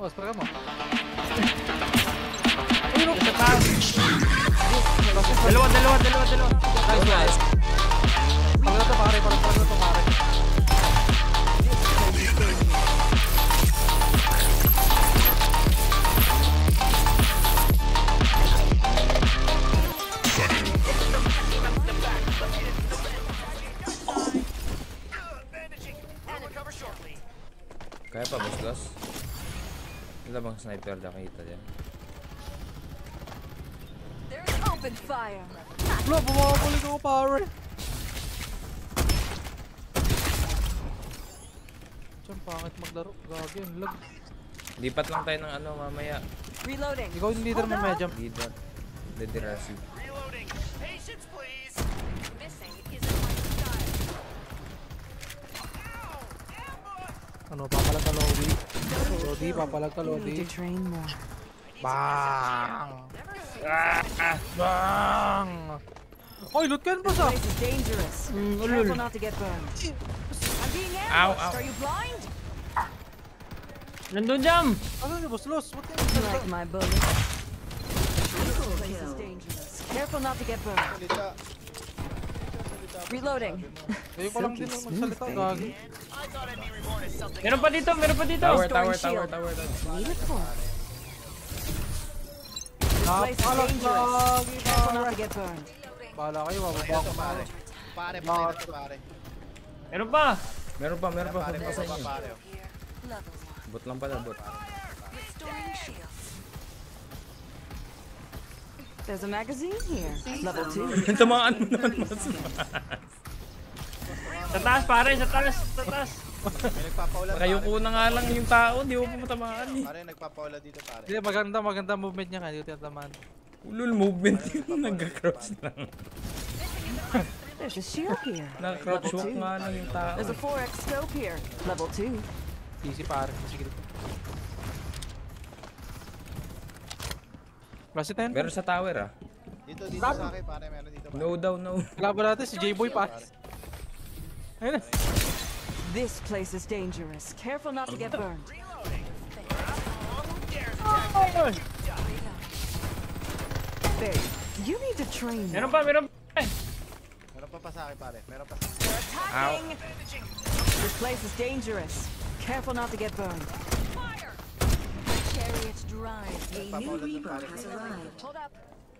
Boss, para mo. Isa Wala bang sniper nakita dyan? There's open fire. Wala, bumabalik ako pare. Diyan, pangit maglaro. Gagi, ang lag. Lipat lang tayo ng ano mamaya. Reloading. Ikaw yung leader mo, medyo. Leader. Dedirasi. Missing Ano, papalag ka Lodi. Lodi, papalag ka You need Lodi. to train more. Bang! Bang! Oy, loot ka pa sa! Place is dangerous. Careful not to get burned. I'm being Ow, ambushed. ow. Are you blind? Nandun jam. Ano ni boss, Los? What You like my bullet? This place is dangerous. Careful not to get burned. Reloading. Kayo pa lang din ang magsalita, gagi. Meron pa dito, meron pa dito. Tower, tower, tower, tower, tower. Need pare. Bahala kayo, mababa ako pare. pare. Pare. Meron pa. Meron pa, meron pa. Pare, Meron pa sa pare, inyo. Bot lang pala, bot. Restoring shields. There's a magazine here. Level two. Tamaan mo naman, boss. Sa taas pare, sa taas, sa taas. May nagpapaulan Kayo pare. ko na nga lang yung tao, di ko pa matamaan eh. Pare, nagpapaulan dito pare. Hindi, maganda, maganda movement niya nga. Hindi ko tinatamaan. Ulul movement yung nagka-cross lang. There's a shield here. Naka-crouch walk nga lang yung tao. There's a 4x scope here. Level two. Easy pare. Sige dito. Klase 10. Meron sa tower ah. Dito, dito sa akin pare. Meron dito pare. No daw, no. Laban natin si J-Boy pa. Ayun na. This place is dangerous. Careful not to get burned. There. You need to train. Meron pa, meron pa. Meron pa pa sa akin pare. Meron pa. Attacking. This place is dangerous. Careful not to get burned. Nagpapaulan din pare. Hold up.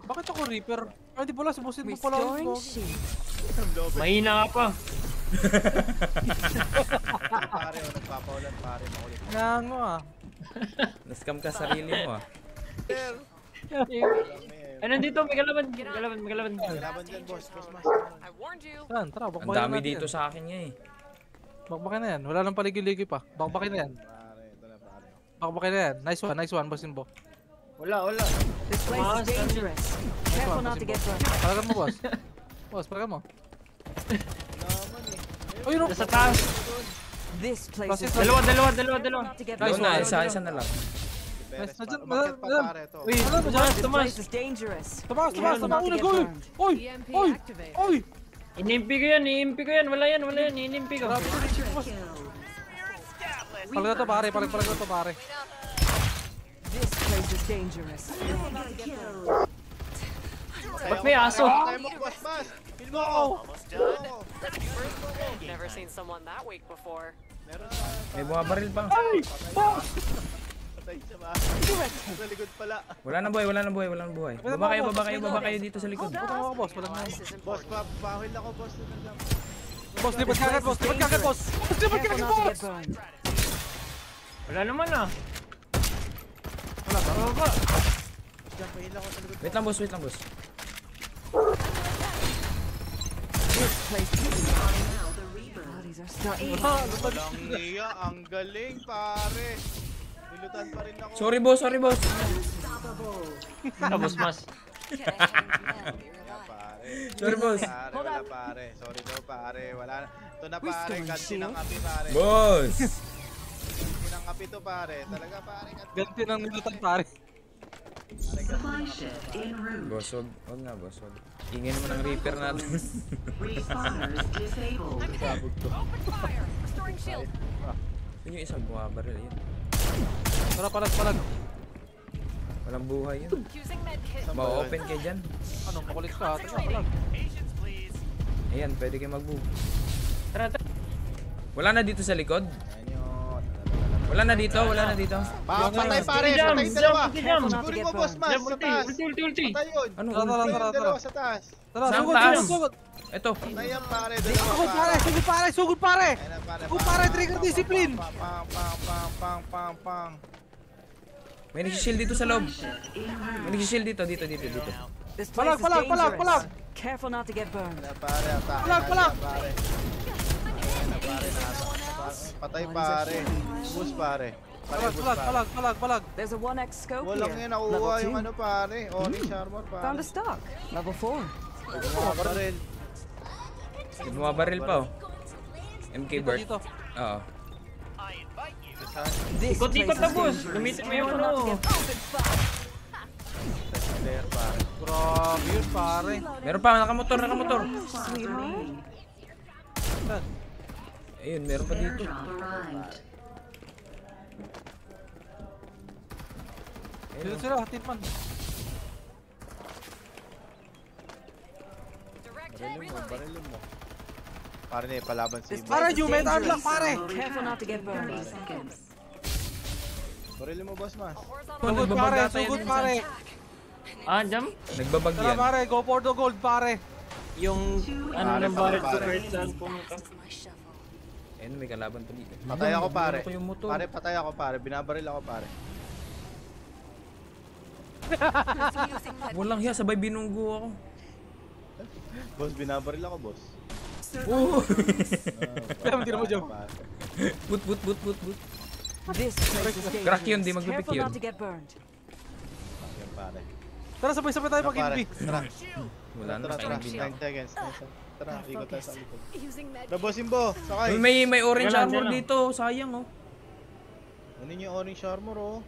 Bakit ako Reaper? Ay, di pala, subusin mo pala ako. Mahina ka pa. Pare, oh, nagpapaulan pare. Makulit. Nango ah. Nascam ka sarili mo ah. Ay, nandito, may kalaban, may kalaban, may kalaban. Laban dyan boss. Boss mas. Saan? Tara, Ang bakbakin dami natin dito yan. sa akin nga eh. Bakbakin na yan. Wala nang paligid-ligid pa. Bakbakin na yan. Pare, ito na pare. Bakbakin na yan. Nice one, nice one, Boss Imbo. Wala, wala. This place is dangerous. Careful not to get burned. Palagan mo, boss. boss, palagan mo. Naman eh. Ayun, oh. Nasa taas. This place is Dalawa, dalawa, dalawa, dalawa. Nice one. isa, isa na lang. Nice, nadyan. pare to. Uy, tumas, This tumas. tumakas. not to Uy, goal. burned. Oy, oy, oy. Inimpi ko yan, inimpi ko yan. Wala yan, wala yan, inimpi ko. Grabe ko rin, Palagan to pare, palag palagan to pare. This place is dangerous. Ba't may aso? Never seen someone that weak before. May bumabaril pa. Sa likod pala. Wala na buhay, wala na buhay, wala na buhay. Baba kayo, baba kayo, baba kayo dito sa likod. Puto mo ako, boss. This is Boss, important. pa bahil ako boss. Na. Boss, lipat ka agad, boss. Lipat ka agad, boss. Boss, lipat ka Careful agad, not to boss. Wala naman ah. Wala ka. Baba. Diyan, pahil ako sa likod. Wait lang boss, wait lang boss. Walang niya, ang galing pare. Nilutan pa rin ako. Sorry boss, sorry boss. Tapos mas. Sorry boss. Pare, wala pare. Sorry daw pare. Wala na. Ito na pare. Ganti ng kape pare. Boss! Ganti ng kape to pare. Talaga pare. Ganti Ganti ng nilutan, pare. Supply ship en route. Boss, wag, wag na boss, wag. Ingin mo ng reaper natin. Respawners disabled. Open fire! Restoring shield. Yun yung isang bumabaril, yun. Tara, palag, palag. Walang buhay yun? Ma-open kayo dyan. Ano, makulit ka. Tara, palag. Ayan, pwede kayo mag-move. Tara, tara. Wala na dito sa likod. Wala na dito, wala na dito. Pa, patay pare, patay jam, dalawa. Sigurin mo boss mas sa ulti, taas. ulti, ulti, ulti. Patay yun. Ano? Tara, tara, tara, yung tara. dalawa sa taas. Tara, sugod, sugod, sugod. Ito. Patay yan pare, dalawa Sugod, pare, sugod, pare, sugod, pare. Sugod, pare, trigger discipline. Pang, pang, pang, pang, pang, pang. May nag-shield dito sa loob. May nag-shield dito, dito, dito, dito. Palag, palag, palag, palag. Careful not to get burned. Ayan na, pare, atake Palag, natin palag. Patay pare. Bus pare. Pare, Palag, bus palag, pare. palag, palag, palag. There's a 1x scope Walang here. yan, nakuha yung 2. ano pare. Orange armor Found pare. a stock. Level 4. Mga baril. Bumabaril pa oh. MK Dito, Bert. dito. Oo. Ikot-ikot na, boss. Gamitin mo yung ano. Grabe yun, pare. Meron pa, nakamotor, nakamotor. Saan? Ayun, meron pa dito. Dito sila, hit. Barilin mo, barilin mo. Pare na, palaban si Ibo. Pare, you made dangerous. unlock, pare. Careful not to get burned. Barilin mo, boss mas. Oh, Sugod, pare, sugod, minsan. pare. Ah, jam. Nagbabag Tara, yan. pare, go for the gold, pare. Yung ano ng ko pare. kahit saan pumunta. Ayun, may kalaban pa dito. Patay ako pare. Ko yung motor? Pare, patay ako pare. Binabaril ako pare. Walang hiya, sabay binunggo ako. Boss, binabaril ako, boss. Oo. Kaya hindi mo jump. Pare. Put, put, put, put, put. This place is dangerous. Crack yun, di Careful yun. Tara, sabay-sabay tayo pare. mag-inpi. Tara, Wala na, tara. kainin din 9 ako. seconds. Tara, ikot tayo sa likod. Boss Imbo. Sakay. May, may orange armor dito, sayang oh. Kunin niyo yung orange armor, oh.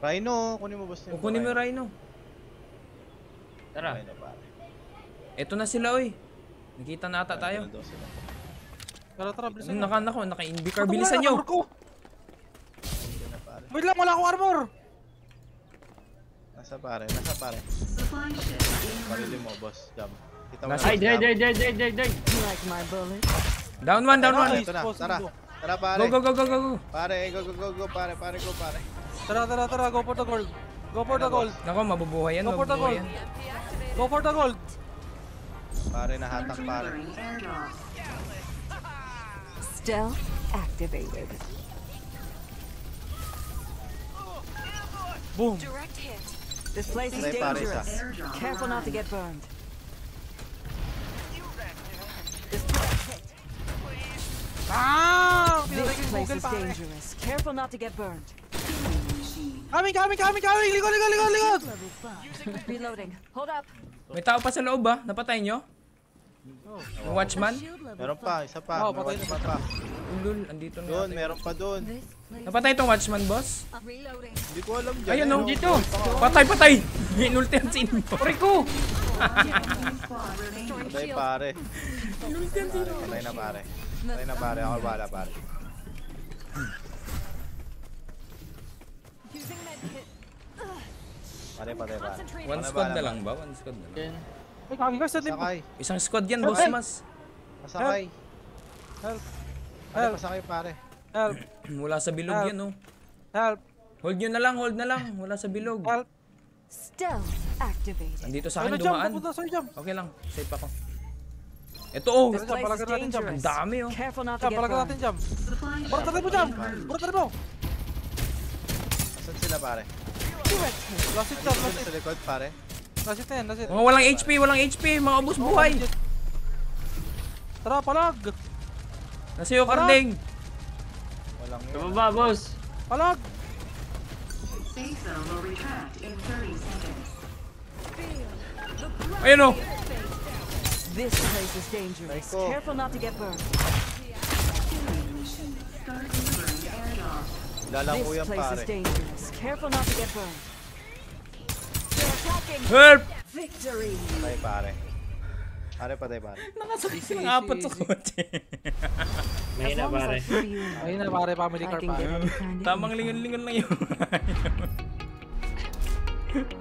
Rhino, kunin mo, boss. Imbo, Kukunin mo Rhino. Tara. Eto na sila oy. Nakita na ata tayo. Tara, tara, bilisan Ano naka nako, naka-invi car. Ito Bilisan na, pare. Wait lang, wala akong armor. Nasa pare, nasa pare. Barilin mo, boss. Jam. Kita mo Ay, jam. day, day, day, day, day. You like my bullet? Down one, down one. Tara. Imbo. Tara, pare. Go, go, go, go, go, go. Pare, go, go, go, go, pare, pare, go, pare. Tara, tara, tara, go for the gold. Go for the gold. Nako, mabubuhay yan, Go for the mabubuhay gold. yan. Go for the gold. Pare, nahatak, pare. Stealth activated. Boom. Direct hit. This place is dangerous. Careful not to get burned. This place, Ah! this ko yung place is dangerous. Careful not to get burned. Coming, coming, coming, coming! Likod, likod, likod, likod! Reloading. Hold up. May tao pa sa loob ah. Napatay nyo? Yung watchman? Meron pa, isa pa. Oh, patay na. pa. Ulul, andito na. Doon, meron pa doon. Napatay tong watchman, boss? Hindi ko alam dyan. Ayun eh, oh. Dito. Patay, patay! Inultihan si Inmo. Pare ko. Squad remaining. Patay pare. Pare, Patay na pare. Patay na pare. Ako bala pare. Pare, patay pare. One squad na lang ba? One squad na lang. Ay, kami guys, sa Pasakay. Isang squad yan, boss mas. Pasakay. Help. Pare, Help. pasakay pare. Help, Wala sa bilog Help. yan oh. help, Hold nyo na lang, hold na lang. Wala sa bilog. help. Stealth activated. Andito sa Ano akin, jump? dumaan. Pupunta sa jump. Okay lang, safe ako. Ito oh! This Jump, place is palagan natin jump. dangerous. Ang dami, oh. Careful not to Jump, get palagan natin jump. Bura tayo mo jump. Bura tayo mo. Asan sila pare? Last hit jump, last hit. sa likod pare. Last hit na yan, last hit. Mga walang HP, walang HP, mga ubos buhay. Tara, palag. Nasa iyo, Karding. Walang yun. baba, boss. Palag. Safe zone will retract in 30 seconds. Ayun oh! This place is dangerous. Careful not to get burned. Lalang ko This yan place pare. is dangerous. Careful not to get burned. Help! Victory! Patay pare. Pare, patay pare. Nakasakit silang apat sa kotse. May na pare. May na pare, family car pare. Tamang lingon-lingon lang yun.